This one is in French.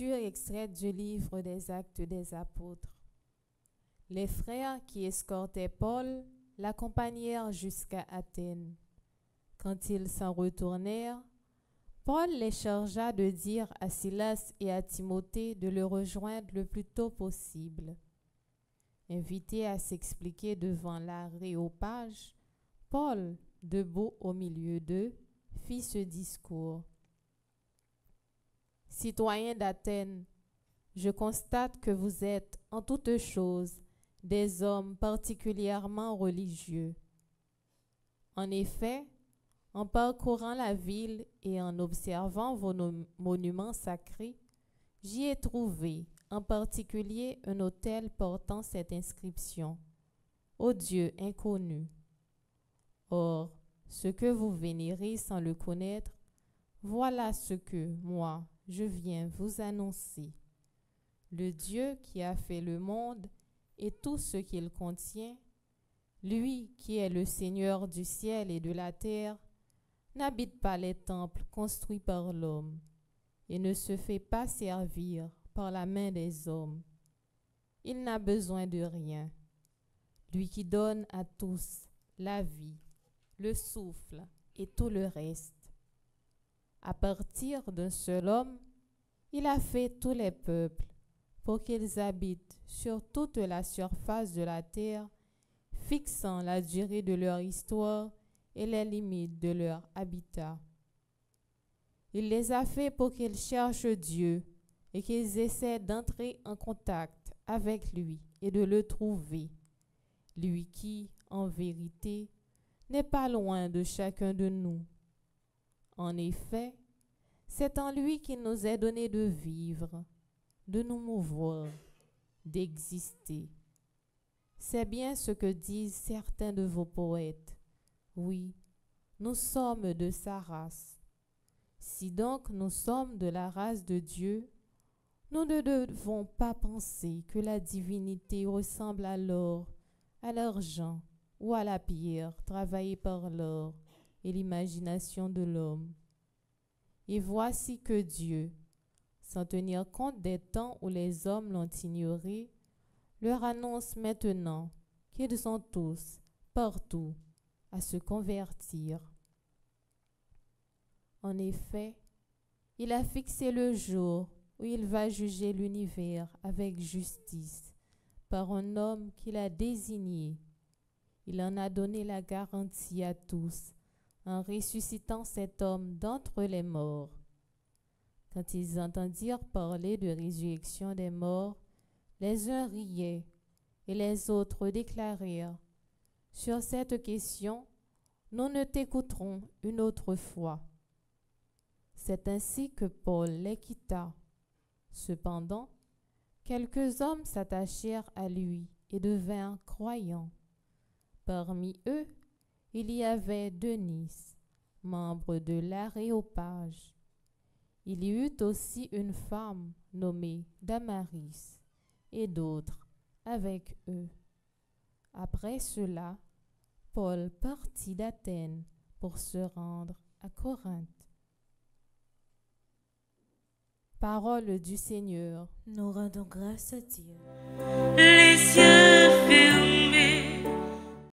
extrait du livre des Actes des Apôtres. Les frères qui escortaient Paul l'accompagnèrent jusqu'à Athènes. Quand ils s'en retournèrent, Paul les chargea de dire à Silas et à Timothée de le rejoindre le plus tôt possible. Invité à s'expliquer devant l'aréopage, Paul, debout au milieu d'eux, fit ce discours. Citoyens d'Athènes, je constate que vous êtes en toutes choses des hommes particulièrement religieux. En effet, en parcourant la ville et en observant vos monuments sacrés, j'y ai trouvé en particulier un autel portant cette inscription Ô Dieu inconnu. Or, ce que vous vénérez sans le connaître, voilà ce que moi, je viens vous annoncer. Le Dieu qui a fait le monde et tout ce qu'il contient, lui qui est le Seigneur du ciel et de la terre, n'habite pas les temples construits par l'homme et ne se fait pas servir par la main des hommes. Il n'a besoin de rien. Lui qui donne à tous la vie, le souffle et tout le reste. À partir d'un seul homme, il a fait tous les peuples pour qu'ils habitent sur toute la surface de la terre, fixant la durée de leur histoire et les limites de leur habitat. Il les a fait pour qu'ils cherchent Dieu et qu'ils essaient d'entrer en contact avec lui et de le trouver, lui qui, en vérité, n'est pas loin de chacun de nous. En effet, c'est en lui qu'il nous est donné de vivre, de nous mouvoir, d'exister. C'est bien ce que disent certains de vos poètes. Oui, nous sommes de sa race. Si donc nous sommes de la race de Dieu, nous ne devons pas penser que la divinité ressemble à l'or, à l'argent ou à la pierre travaillée par l'or et l'imagination de l'homme. Et voici que Dieu, sans tenir compte des temps où les hommes l'ont ignoré, leur annonce maintenant qu'ils sont tous, partout, à se convertir. En effet, il a fixé le jour où il va juger l'univers avec justice par un homme qu'il a désigné. Il en a donné la garantie à tous en ressuscitant cet homme d'entre les morts. Quand ils entendirent parler de résurrection des morts, les uns riaient et les autres déclarèrent, Sur cette question, nous ne t'écouterons une autre fois. C'est ainsi que Paul les quitta Cependant, quelques hommes s'attachèrent à lui et devinrent croyants. Parmi eux, il y avait Denis, membre de l'aréopage. Il y eut aussi une femme nommée Damaris et d'autres avec eux. Après cela, Paul partit d'Athènes pour se rendre à Corinthe. Parole du Seigneur. Nous rendons grâce à Dieu. Les cieux fermés.